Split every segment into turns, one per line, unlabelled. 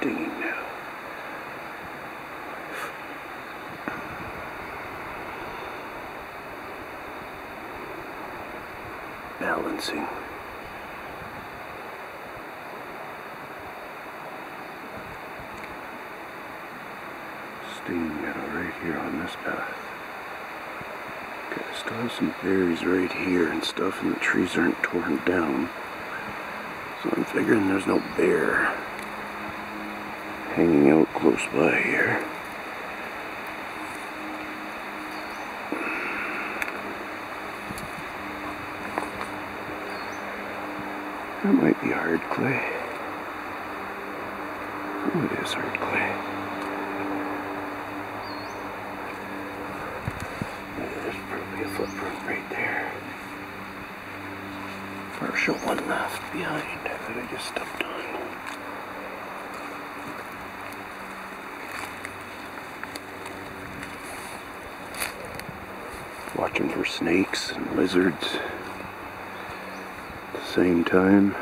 stinging now. Balancing. Stinging meadow right here on this path. Okay, still have some berries right here and stuff, and the trees aren't torn down. So I'm figuring there's no bear hanging out close by here. That might be hard clay. Oh, it is hard clay. There's probably a footprint right there. Partial one left behind that I just stepped on. Watching for snakes and lizards at the same time.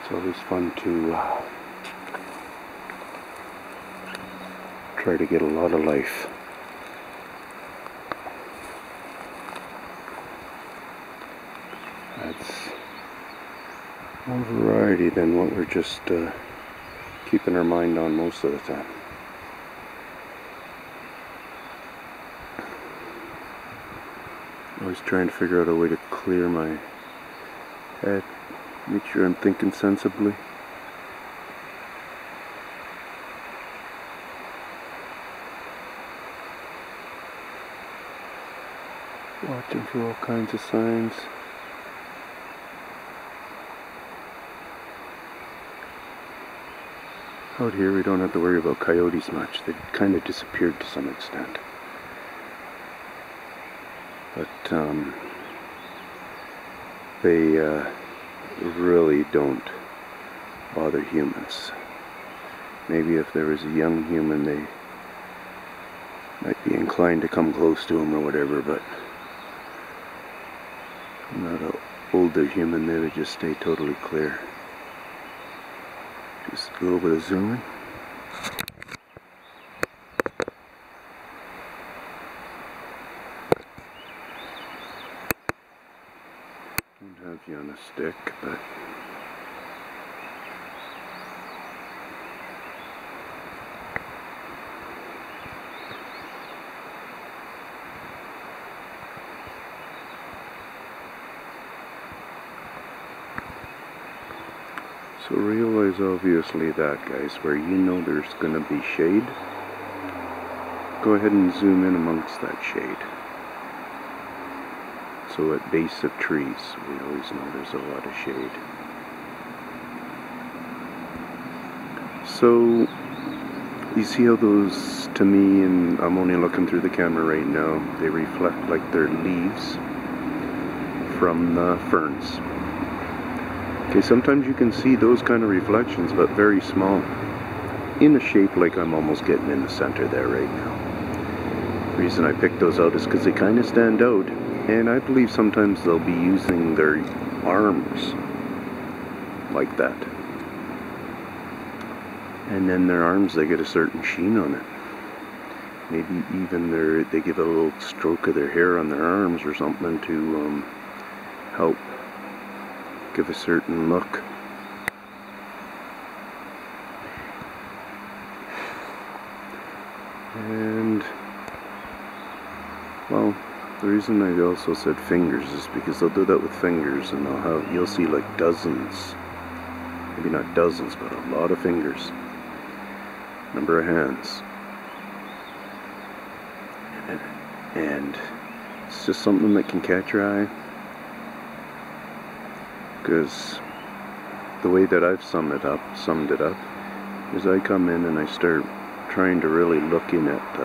It's always fun to uh, try to get a lot of life. More variety than what we're just uh, keeping our mind on most of the time. Always trying to figure out a way to clear my head, make sure I'm thinking sensibly. Watching for all kinds of signs. Out here we don't have to worry about coyotes much. They've kind of disappeared to some extent. But um, they uh, really don't bother humans. Maybe if there was a young human they might be inclined to come close to him or whatever, but not an older human, they would just stay totally clear. Just a little bit of zooming. Don't have you on a stick, but So realize obviously that guys, where you know there's to be shade, go ahead and zoom in amongst that shade. So at base of trees, we always know there's a lot of shade. So you see how those, to me, and I'm only looking through the camera right now, they reflect like they're leaves from the ferns. Okay, sometimes you can see those kind of reflections, but very small. In a shape like I'm almost getting in the center there right now. The reason I picked those out is because they kind of stand out, and I believe sometimes they'll be using their arms like that. And then their arms, they get a certain sheen on it. Maybe even their, they give a little stroke of their hair on their arms or something to um, help give a certain look. And, well, the reason I also said fingers is because they'll do that with fingers and they'll have, you'll see like dozens maybe not dozens, but a lot of fingers, number of hands. And it's just something that can catch your eye. Because the way that I've summed it up, summed it up, is I come in and I start trying to really look in at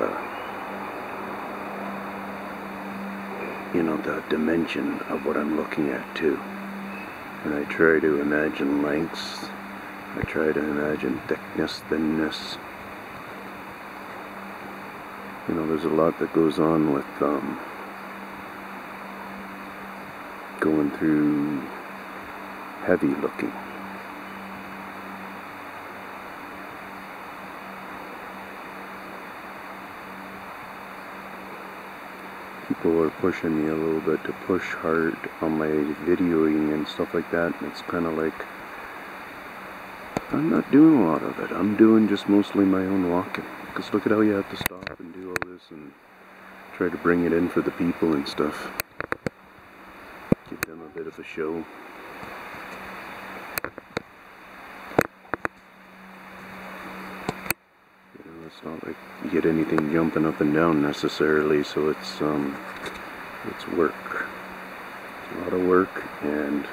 the, you know, the dimension of what I'm looking at too. And I try to imagine lengths. I try to imagine thickness, thinness. You know, there's a lot that goes on with um, going through heavy looking. people are pushing me a little bit to push hard on my videoing and stuff like that. And It's kind of like I'm not doing a lot of it. I'm doing just mostly my own walking. Because look at how you have to stop and do all this and try to bring it in for the people and stuff. Give them a bit of a show. It's not like you get anything jumping up and down necessarily, so it's um, it's work. It's a lot of work, and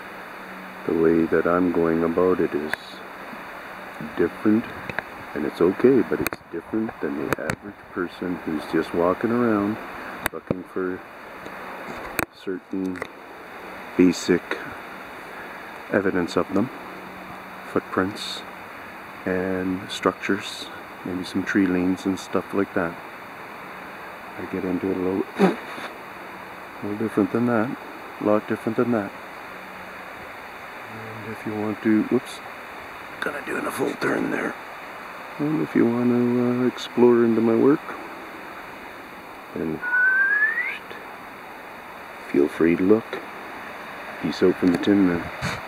the way that I'm going about it is different, and it's okay, but it's different than the average person who's just walking around looking for certain basic evidence of them, footprints and structures maybe some tree lanes and stuff like that. I get into it a little, a little different than that, a lot different than that. And if you want to, whoops, kind of doing a full turn there. And if you want to uh, explore into my work, then feel free to look. Peace out from the Tin Man.